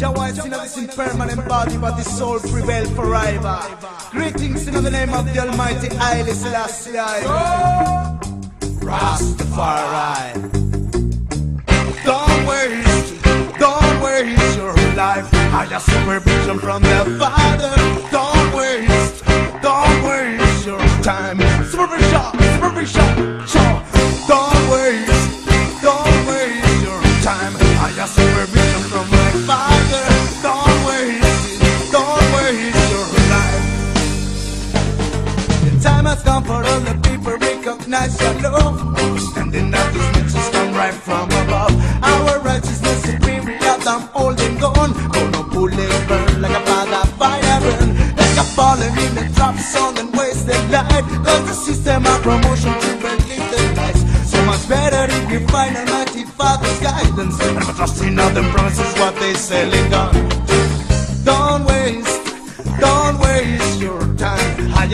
Jah is in this impermanent body, but the soul prevail forever. Greetings in the name of the Almighty Haile Selassie. Rastafari. Don't waste, don't waste your life. I got supervision from the Father. Don't waste, don't waste your time. Supervision, supervision, sure. Come for all the people recognize your love. Standing up, this message come right from above. Our righteousness superior than holding gone. Gonna pull it burn like a of fire burn. Like a falling in the trap zone and wasted life. Cause the system of promotion to believe the lies. So much better if we find Almighty Father's guidance. And never trust in other promises what they selling on. Don't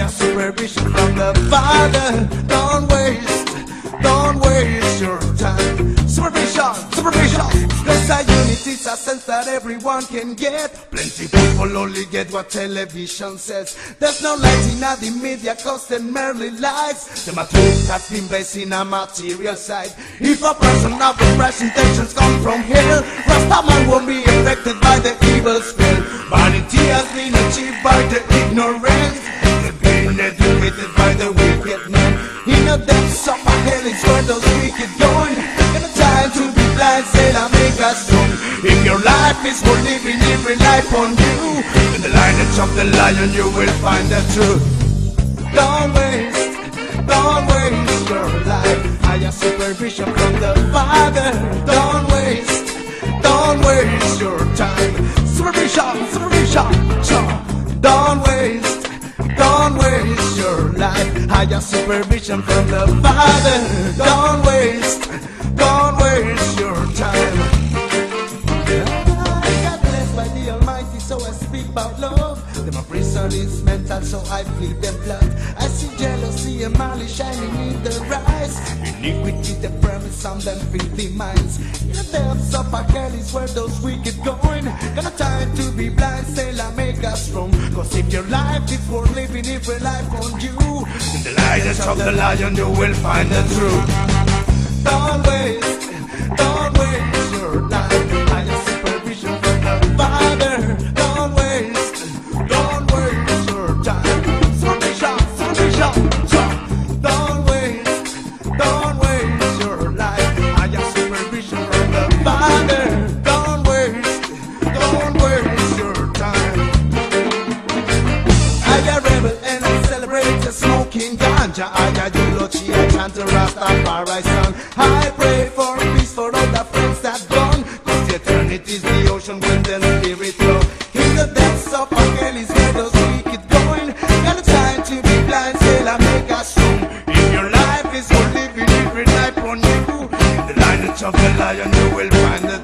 supervision from the Father. Don't waste, don't waste your time. Supervision, supervision. There's a unity, a sense that everyone can get. Plenty people only get what television says. There's no light in the media, cause they merely lies. The truth has been based in a material side. If a person of fresh intentions come from hell, Rastaman won't be affected by the evil spell. Vanity has been achieved by the ignorant. Man. In the depths of a hell is where those wicked going. Got a time to be blind, say I make us strong. If your life is for living, every life on you. In the lineage of the lion, you will find the truth. Don't waste, don't waste your life. Higher supervision from the Father. Don't waste, don't waste your time. Supervision, supervision, sure. Life. Higher supervision from the Father. Don't waste, don't waste your time. I got blessed by the Almighty, so I speak about love. Then my prison is mental, so I feel them blood. I see jealousy and malice shining in their eyes. Iniquity, the premise on them filthy minds. In the depths of hell is where those wicked going. Got a time to be blind, say, I make us strong. If your life worth living, if your life on you, in the light of the lion, you will find the truth. Smoking ganja. I chant the Rastafari song. I pray for peace for all the friends that gone. Cause eternity's the ocean when the spirit flow. In the depths of a hell is where those wicked going. Got a time to be blind, still I make us strong. If your life is for living, every life on you. In the lineage of the lion, you will find